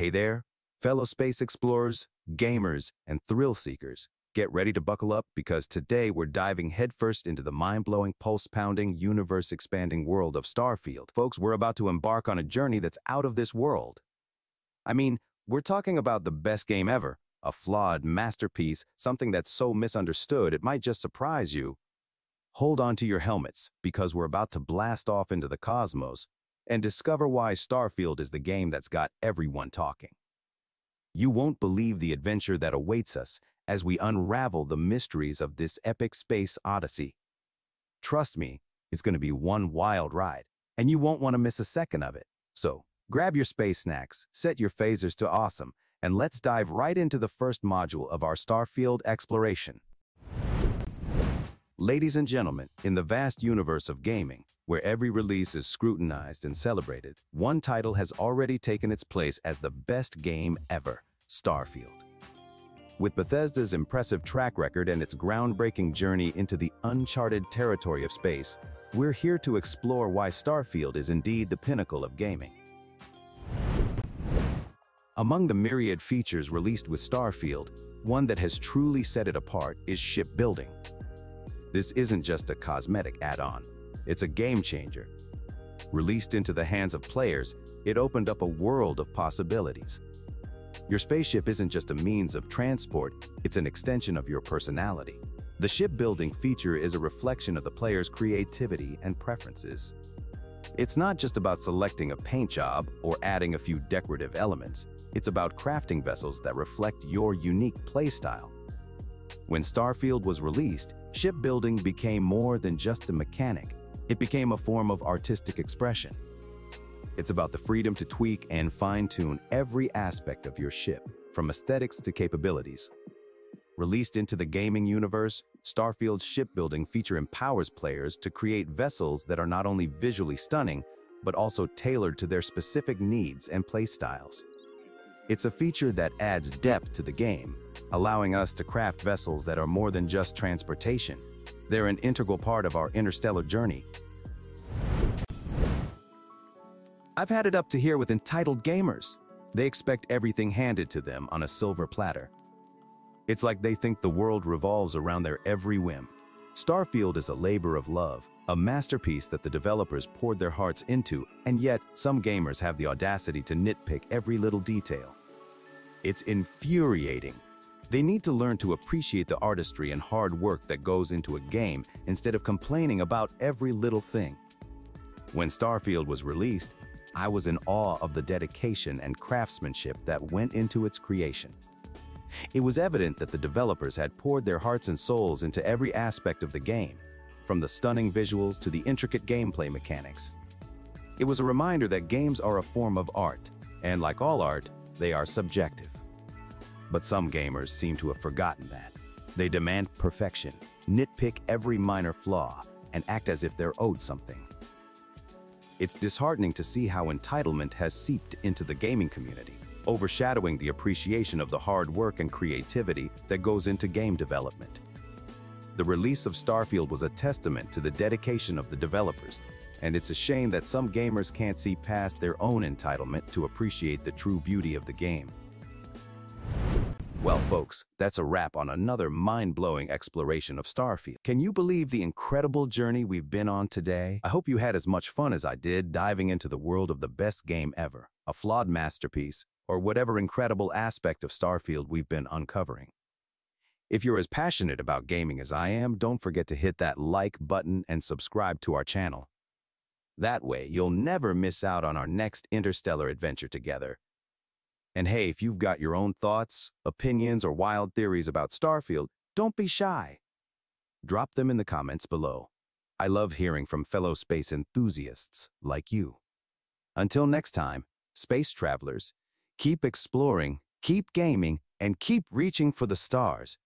Hey there, fellow space explorers, gamers, and thrill seekers. Get ready to buckle up because today we're diving headfirst into the mind-blowing, pulse-pounding, universe-expanding world of Starfield. Folks, we're about to embark on a journey that's out of this world. I mean, we're talking about the best game ever, a flawed masterpiece, something that's so misunderstood it might just surprise you. Hold on to your helmets because we're about to blast off into the cosmos and discover why Starfield is the game that's got everyone talking. You won't believe the adventure that awaits us as we unravel the mysteries of this epic space odyssey. Trust me, it's going to be one wild ride, and you won't want to miss a second of it. So, grab your space snacks, set your phasers to awesome, and let's dive right into the first module of our Starfield exploration. Ladies and gentlemen, in the vast universe of gaming, where every release is scrutinized and celebrated, one title has already taken its place as the best game ever, Starfield. With Bethesda's impressive track record and its groundbreaking journey into the uncharted territory of space, we're here to explore why Starfield is indeed the pinnacle of gaming. Among the myriad features released with Starfield, one that has truly set it apart is shipbuilding. This isn't just a cosmetic add-on, it's a game changer. Released into the hands of players, it opened up a world of possibilities. Your spaceship isn't just a means of transport, it's an extension of your personality. The shipbuilding feature is a reflection of the player's creativity and preferences. It's not just about selecting a paint job or adding a few decorative elements. It's about crafting vessels that reflect your unique playstyle. When Starfield was released, shipbuilding became more than just a mechanic. It became a form of artistic expression. It's about the freedom to tweak and fine-tune every aspect of your ship, from aesthetics to capabilities. Released into the gaming universe, Starfield's shipbuilding feature empowers players to create vessels that are not only visually stunning, but also tailored to their specific needs and playstyles. It's a feature that adds depth to the game, allowing us to craft vessels that are more than just transportation. They're an integral part of our interstellar journey. I've had it up to here with entitled gamers. They expect everything handed to them on a silver platter. It's like they think the world revolves around their every whim. Starfield is a labor of love, a masterpiece that the developers poured their hearts into, and yet some gamers have the audacity to nitpick every little detail. It's infuriating they need to learn to appreciate the artistry and hard work that goes into a game instead of complaining about every little thing. When Starfield was released, I was in awe of the dedication and craftsmanship that went into its creation. It was evident that the developers had poured their hearts and souls into every aspect of the game, from the stunning visuals to the intricate gameplay mechanics. It was a reminder that games are a form of art, and like all art, they are subjective. But some gamers seem to have forgotten that. They demand perfection, nitpick every minor flaw, and act as if they're owed something. It's disheartening to see how entitlement has seeped into the gaming community, overshadowing the appreciation of the hard work and creativity that goes into game development. The release of Starfield was a testament to the dedication of the developers, and it's a shame that some gamers can't see past their own entitlement to appreciate the true beauty of the game. Well, folks, that's a wrap on another mind-blowing exploration of Starfield. Can you believe the incredible journey we've been on today? I hope you had as much fun as I did diving into the world of the best game ever, a flawed masterpiece, or whatever incredible aspect of Starfield we've been uncovering. If you're as passionate about gaming as I am, don't forget to hit that like button and subscribe to our channel. That way, you'll never miss out on our next interstellar adventure together. And hey, if you've got your own thoughts, opinions, or wild theories about Starfield, don't be shy. Drop them in the comments below. I love hearing from fellow space enthusiasts like you. Until next time, space travelers, keep exploring, keep gaming, and keep reaching for the stars.